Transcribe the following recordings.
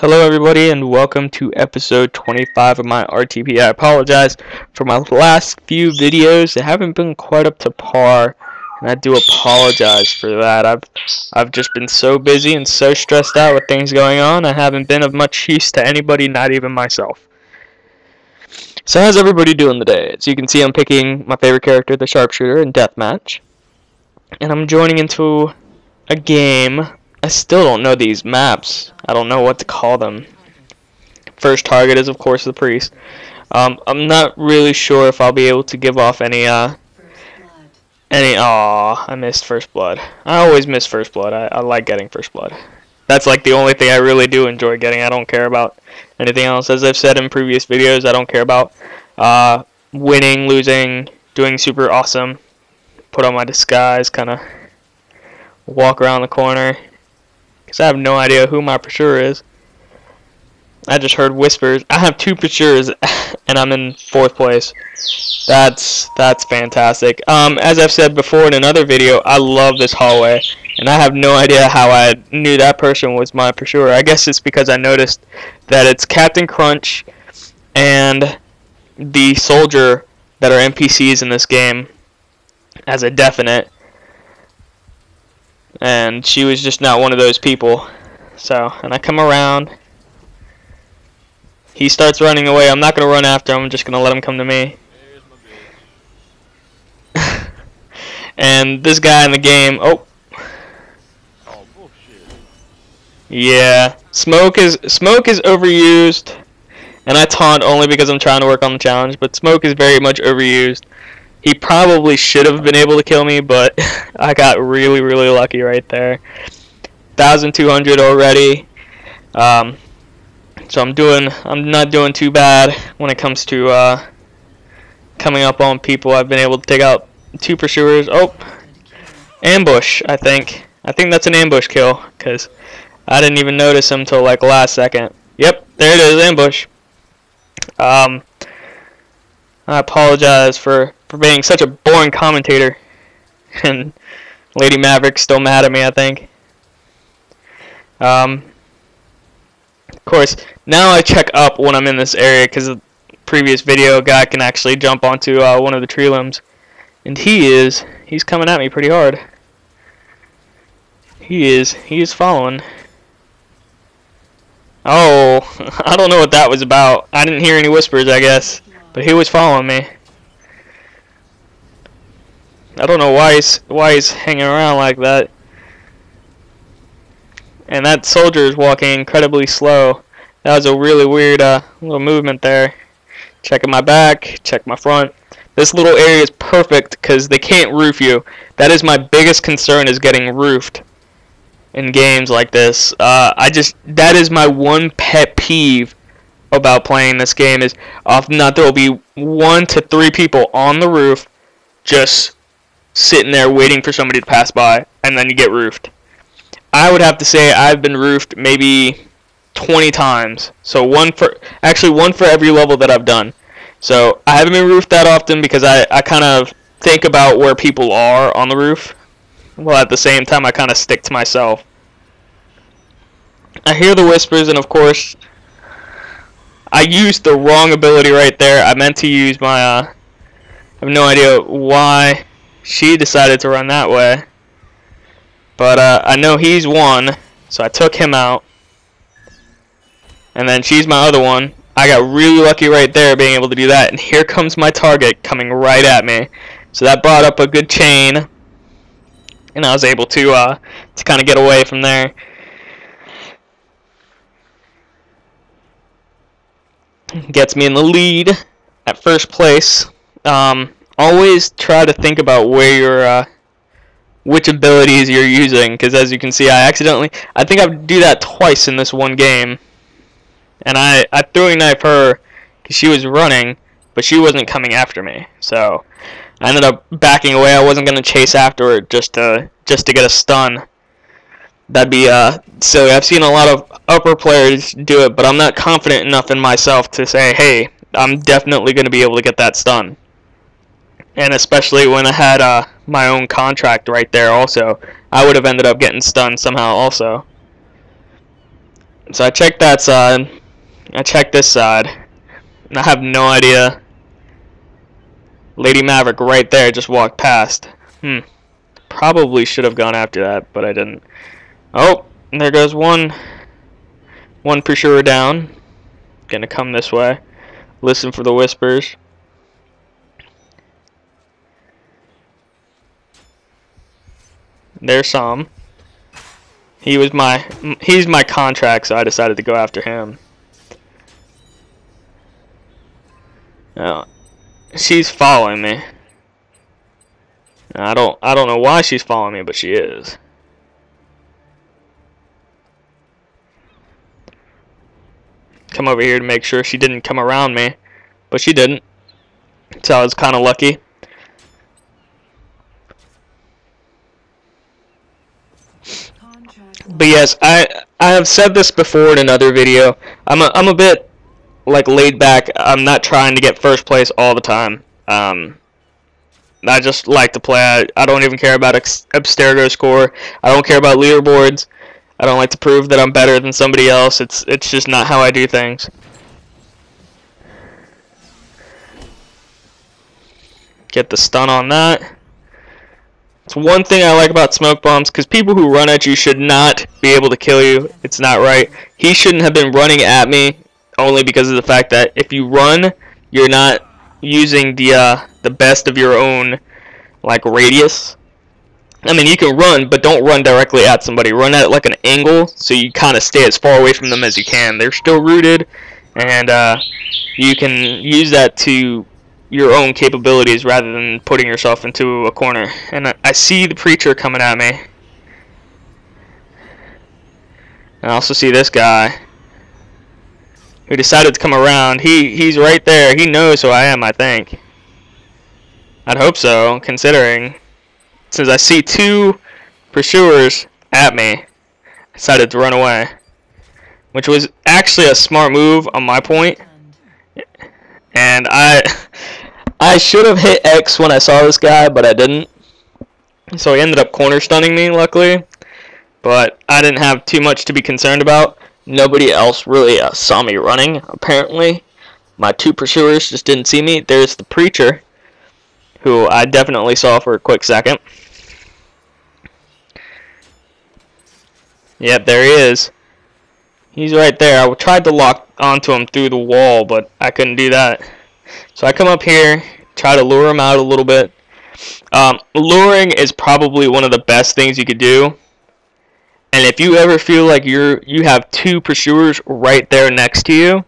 Hello everybody and welcome to episode 25 of my RTP. I apologize for my last few videos. They haven't been quite up to par and I do apologize for that. I've I've just been so busy and so stressed out with things going on. I haven't been of much use to anybody, not even myself. So how's everybody doing today? As you can see I'm picking my favorite character, the sharpshooter, in deathmatch. And I'm joining into a game I still don't know these maps. I don't know what to call them. First target is, of course, the priest. Um, I'm not really sure if I'll be able to give off any, uh, any, aw, I missed first blood. I always miss first blood. I, I like getting first blood. That's like the only thing I really do enjoy getting. I don't care about anything else. As I've said in previous videos, I don't care about, uh, winning, losing, doing super awesome. Put on my disguise, kind of walk around the corner, because I have no idea who my pursuer is. I just heard whispers. I have two pursuers, and I'm in fourth place. That's that's fantastic. Um, as I've said before in another video, I love this hallway, and I have no idea how I knew that person was my pursuer. I guess it's because I noticed that it's Captain Crunch and the soldier that are NPCs in this game as a definite and she was just not one of those people. So, and I come around. He starts running away. I'm not going to run after him. I'm just going to let him come to me. and this guy in the game, oh. Oh bullshit. Yeah, smoke is smoke is overused, and I taunt only because I'm trying to work on the challenge. But smoke is very much overused. He probably should have been able to kill me, but I got really, really lucky right there. 1,200 already. Um, so I'm doing, I'm not doing too bad when it comes to uh, coming up on people. I've been able to take out two pursuers. Oh, ambush, I think. I think that's an ambush kill, because I didn't even notice him until like last second. Yep, there it is, ambush. Um, I apologize for, for being such a boring commentator. And Lady Maverick's still mad at me, I think. Um, of course, now I check up when I'm in this area because the previous video guy can actually jump onto uh, one of the tree limbs. And he is, he's coming at me pretty hard. He is, he is following. Oh, I don't know what that was about. I didn't hear any whispers, I guess. But he was following me. I don't know why he's why he's hanging around like that. And that soldier is walking incredibly slow. That was a really weird uh, little movement there. Checking my back, check my front. This little area is perfect because they can't roof you. That is my biggest concern is getting roofed in games like this. Uh, I just that is my one pet peeve about playing this game is often not there will be one to three people on the roof just sitting there waiting for somebody to pass by and then you get roofed. I would have to say I've been roofed maybe 20 times. So one for actually one for every level that I've done. So I haven't been roofed that often because I, I kind of think about where people are on the roof. While at the same time I kind of stick to myself. I hear the whispers and of course I used the wrong ability right there. I meant to use my, uh, I have no idea why she decided to run that way. But, uh, I know he's one, so I took him out. And then she's my other one. I got really lucky right there being able to do that. And here comes my target coming right at me. So that brought up a good chain. And I was able to, uh, to kind of get away from there. gets me in the lead at first place. Um, always try to think about where your uh, which abilities you're using, because as you can see, I accidentally I think I do that twice in this one game, and I I threw a knife her because she was running, but she wasn't coming after me, so I ended up backing away. I wasn't gonna chase after her just to just to get a stun. That'd be uh, silly. I've seen a lot of upper players do it, but I'm not confident enough in myself to say, hey, I'm definitely going to be able to get that stun. And especially when I had uh, my own contract right there also, I would have ended up getting stunned somehow also. So I checked that side. I checked this side. And I have no idea. Lady Maverick right there just walked past. Hmm. Probably should have gone after that, but I didn't. Oh, there goes one. One pursuer down. Gonna come this way. Listen for the whispers. There's some. He was my he's my contract, so I decided to go after him. Now, she's following me. I don't I don't know why she's following me, but she is. Come over here to make sure she didn't come around me, but she didn't. So I was kind of lucky. But yes, I I have said this before in another video. I'm a I'm a bit like laid back. I'm not trying to get first place all the time. Um, I just like to play. I, I don't even care about Abstergo score. I don't care about leaderboards. I don't like to prove that I'm better than somebody else. It's it's just not how I do things. Get the stun on that. It's one thing I like about smoke bombs, because people who run at you should not be able to kill you. It's not right. He shouldn't have been running at me, only because of the fact that if you run, you're not using the uh, the best of your own like radius. I mean, you can run, but don't run directly at somebody. Run at like an angle, so you kind of stay as far away from them as you can. They're still rooted, and uh, you can use that to your own capabilities rather than putting yourself into a corner. And I, I see the preacher coming at me. I also see this guy who decided to come around. He he's right there. He knows who I am, I think. I'd hope so, considering since I see two pursuers at me, I decided to run away. Which was actually a smart move on my point. And I I should have hit X when I saw this guy, but I didn't. So he ended up corner stunning me, luckily. But I didn't have too much to be concerned about. Nobody else really uh, saw me running, apparently. My two pursuers just didn't see me. There's the preacher, who I definitely saw for a quick second. Yep, there he is. He's right there. I tried to lock onto him through the wall, but I couldn't do that. So I come up here, try to lure him out a little bit. Um, luring is probably one of the best things you could do. And if you ever feel like you're you have two pursuers right there next to you,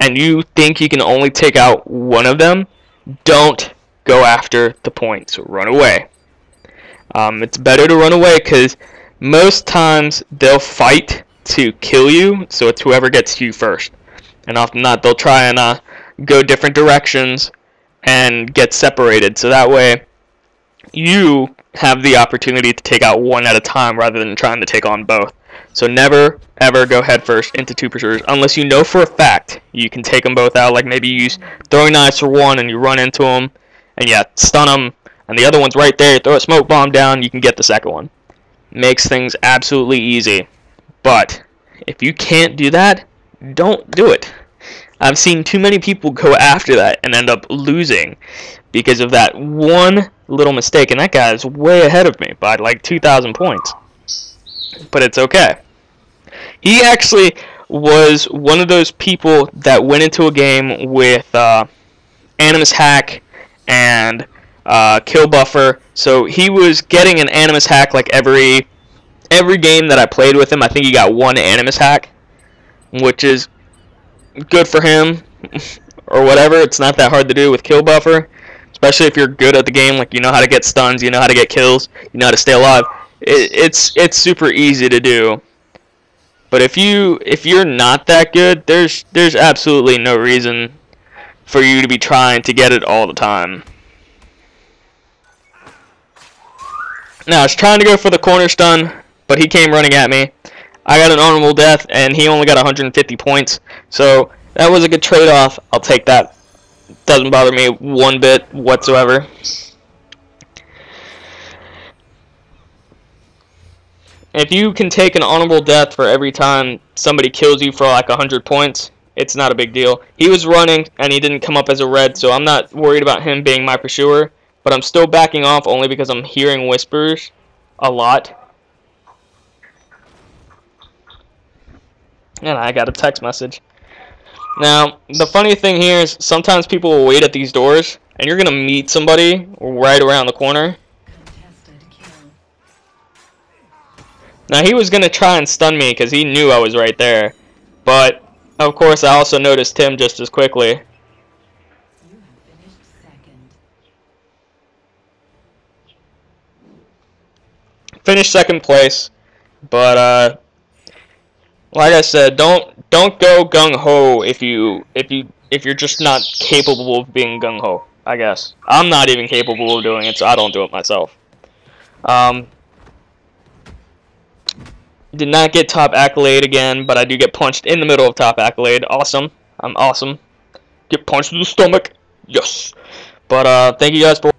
and you think you can only take out one of them, don't go after the points. Run away. Um, it's better to run away because most times they'll fight to kill you, so it's whoever gets you first. And often not, they'll try and uh, go different directions and get separated. So that way you have the opportunity to take out one at a time rather than trying to take on both. So never ever go headfirst into two pursuers unless you know for a fact you can take them both out. Like maybe you use throwing knives for one and you run into them and yeah, stun them, and the other one's right there. Throw a smoke bomb down, you can get the second one. Makes things absolutely easy. But if you can't do that, don't do it. I've seen too many people go after that and end up losing because of that one little mistake. And that guy is way ahead of me by like 2,000 points. But it's okay. He actually was one of those people that went into a game with uh, Animus Hack and uh, Kill Buffer. So he was getting an Animus Hack like every every game that I played with him. I think he got one Animus Hack, which is good for him or whatever. It's not that hard to do with kill buffer, especially if you're good at the game. Like you know how to get stuns, you know how to get kills, you know how to stay alive. It, it's it's super easy to do. But if you if you're not that good, there's there's absolutely no reason for you to be trying to get it all the time. Now I was trying to go for the corner stun, but he came running at me. I got an honorable death, and he only got 150 points. So that was a good trade-off. I'll take that. Doesn't bother me one bit whatsoever. if you can take an honorable death for every time somebody kills you for like 100 points, it's not a big deal. He was running, and he didn't come up as a red, so I'm not worried about him being my pursuer. But I'm still backing off only because I'm hearing whispers a lot. And I got a text message. Now, the funny thing here is sometimes people will wait at these doors, and you're going to meet somebody right around the corner. Now, he was going to try and stun me because he knew I was right there. But, of course, I also noticed him just as quickly. Finished second place, but uh, like I said, don't don't go gung ho if you if you if you're just not capable of being gung ho. I guess I'm not even capable of doing it, so I don't do it myself. Um, did not get top accolade again, but I do get punched in the middle of top accolade. Awesome. I'm awesome. Get punched in the stomach. Yes. But uh, thank you guys for.